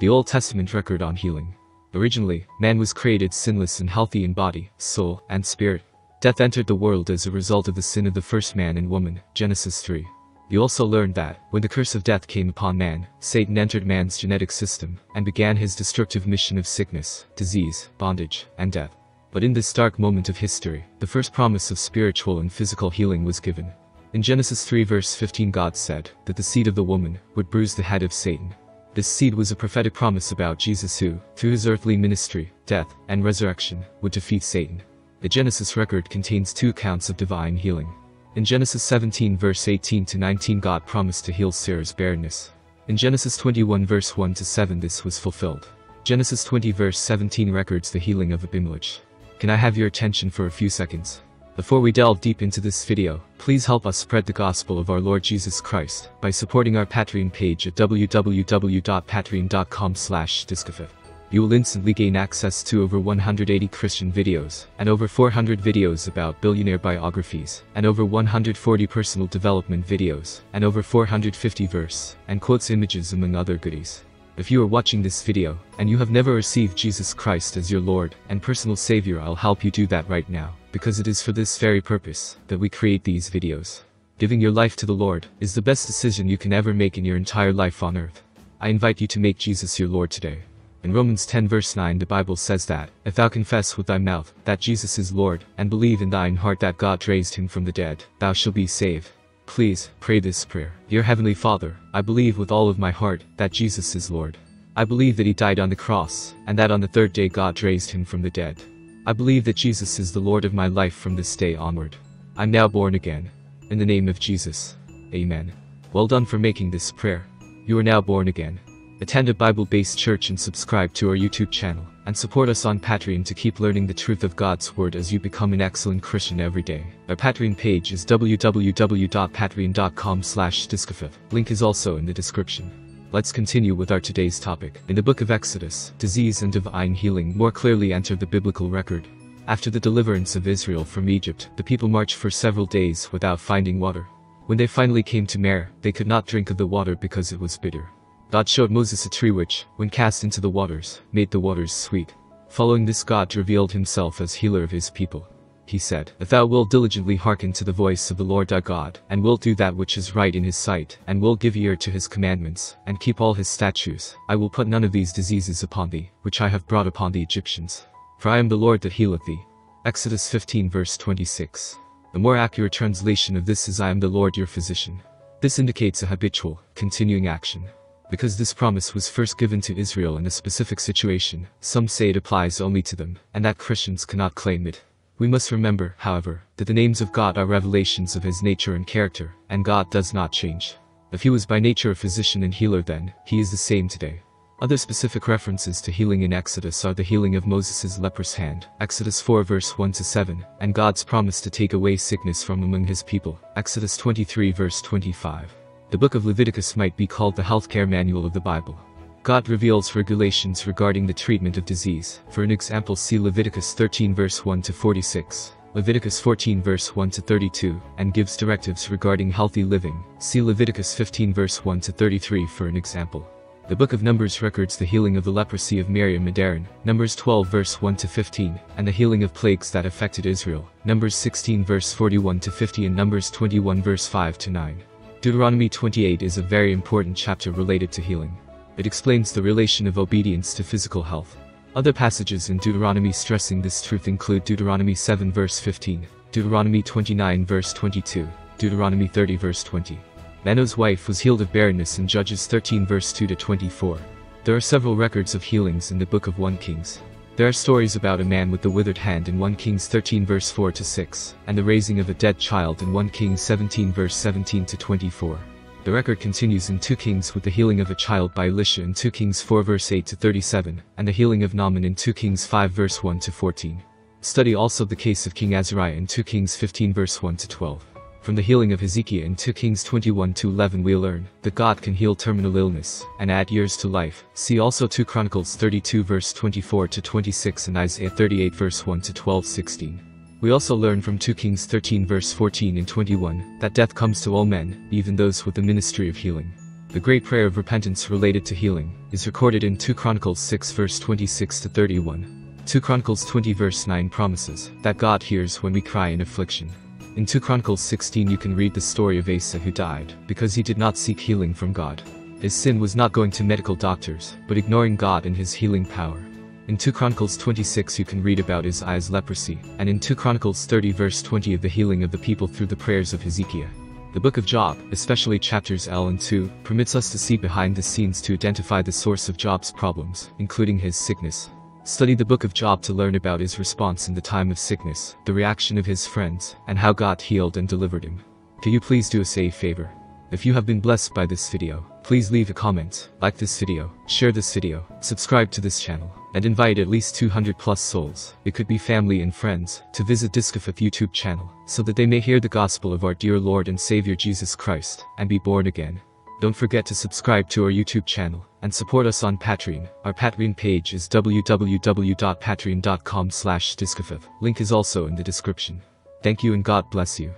The Old Testament record on healing. Originally, man was created sinless and healthy in body, soul, and spirit. Death entered the world as a result of the sin of the first man and woman, Genesis 3. You also learned that, when the curse of death came upon man, Satan entered man's genetic system and began his destructive mission of sickness, disease, bondage, and death. But in this dark moment of history, the first promise of spiritual and physical healing was given. In Genesis 3 verse 15 God said that the seed of the woman would bruise the head of Satan. This seed was a prophetic promise about Jesus who, through his earthly ministry, death, and resurrection, would defeat Satan. The Genesis record contains two accounts of divine healing. In Genesis 17 verse 18 to 19 God promised to heal Sarah's barrenness. In Genesis 21 verse 1 to 7 this was fulfilled. Genesis 20 verse 17 records the healing of Abimelech. Can I have your attention for a few seconds? Before we delve deep into this video, please help us spread the gospel of our Lord Jesus Christ by supporting our Patreon page at www.patreon.com slash you will instantly gain access to over 180 Christian videos, and over 400 videos about billionaire biographies, and over 140 personal development videos, and over 450 verse and quotes images among other goodies. If you are watching this video, and you have never received Jesus Christ as your Lord and personal Savior I'll help you do that right now, because it is for this very purpose that we create these videos. Giving your life to the Lord is the best decision you can ever make in your entire life on earth. I invite you to make Jesus your Lord today. In Romans 10 verse 9 the Bible says that, If thou confess with thy mouth that Jesus is Lord, and believe in thine heart that God raised him from the dead, thou shalt be saved. Please, pray this prayer. Dear Heavenly Father, I believe with all of my heart that Jesus is Lord. I believe that he died on the cross, and that on the third day God raised him from the dead. I believe that Jesus is the Lord of my life from this day onward. I'm now born again. In the name of Jesus. Amen. Well done for making this prayer. You are now born again. Attend a Bible-based church and subscribe to our YouTube channel, and support us on Patreon to keep learning the truth of God's Word as you become an excellent Christian every day. Our Patreon page is www.patreon.com slash Link is also in the description. Let's continue with our today's topic. In the book of Exodus, disease and divine healing more clearly enter the biblical record. After the deliverance of Israel from Egypt, the people marched for several days without finding water. When they finally came to Marah, they could not drink of the water because it was bitter. God showed Moses a tree which, when cast into the waters, made the waters sweet. Following this God revealed himself as healer of his people. He said, If thou wilt diligently hearken to the voice of the Lord thy God, and wilt do that which is right in his sight, and wilt give ear to his commandments, and keep all his statutes, I will put none of these diseases upon thee, which I have brought upon the Egyptians. For I am the Lord that healeth thee. Exodus 15 verse 26. The more accurate translation of this is I am the Lord your physician. This indicates a habitual, continuing action, because this promise was first given to Israel in a specific situation, some say it applies only to them, and that Christians cannot claim it. We must remember, however, that the names of God are revelations of his nature and character, and God does not change. If he was by nature a physician and healer then, he is the same today. Other specific references to healing in Exodus are the healing of Moses' leprous hand, Exodus 4 verse 1 to 7, and God's promise to take away sickness from among his people, Exodus 23 verse 25. The book of Leviticus might be called the healthcare manual of the Bible. God reveals regulations regarding the treatment of disease. For an example see Leviticus 13 verse 1 to 46, Leviticus 14 verse 1 to 32, and gives directives regarding healthy living. See Leviticus 15 verse 1 to 33 for an example. The book of Numbers records the healing of the leprosy of Miriam and Aaron, Numbers 12 verse 1 to 15, and the healing of plagues that affected Israel, Numbers 16 verse 41 to 50 and Numbers 21 verse 5 to 9. Deuteronomy 28 is a very important chapter related to healing. It explains the relation of obedience to physical health. Other passages in Deuteronomy stressing this truth include Deuteronomy 7 verse 15, Deuteronomy 29 verse 22, Deuteronomy 30 verse 20. Manoah's wife was healed of barrenness in Judges 13 verse 2 to 24. There are several records of healings in the book of 1 Kings. There are stories about a man with the withered hand in 1 Kings 13 verse 4 to 6, and the raising of a dead child in 1 Kings 17 verse 17 to 24. The record continues in 2 Kings with the healing of a child by Elisha in 2 Kings 4 verse 8 to 37, and the healing of Naaman in 2 Kings 5 verse 1 to 14. Study also the case of King Azariah in 2 Kings 15 verse 1 to 12. From the healing of Hezekiah in 2 Kings 21-11 we learn that God can heal terminal illness and add years to life. See also 2 Chronicles 32 verse 24 to 26 and Isaiah 38 verse 1 to 12 16. We also learn from 2 Kings 13 verse 14 and 21 that death comes to all men, even those with the ministry of healing. The great prayer of repentance related to healing is recorded in 2 Chronicles 6 verse 26 to 31. 2 Chronicles 20 verse 9 promises that God hears when we cry in affliction. In 2 Chronicles 16 you can read the story of Asa who died because he did not seek healing from God. His sin was not going to medical doctors, but ignoring God and his healing power. In 2 Chronicles 26 you can read about Uzziah's leprosy, and in 2 Chronicles 30 verse 20 of the healing of the people through the prayers of Hezekiah. The book of Job, especially chapters L and 2, permits us to see behind the scenes to identify the source of Job's problems, including his sickness. Study the book of Job to learn about his response in the time of sickness, the reaction of his friends, and how God healed and delivered him. Can you please do us a favor? If you have been blessed by this video, please leave a comment, like this video, share this video, subscribe to this channel, and invite at least 200 plus souls, it could be family and friends, to visit Diskifaith YouTube channel, so that they may hear the gospel of our dear Lord and Savior Jesus Christ, and be born again. Don't forget to subscribe to our YouTube channel, and support us on Patreon. Our Patreon page is www.patreon.com slash Link is also in the description. Thank you and God bless you.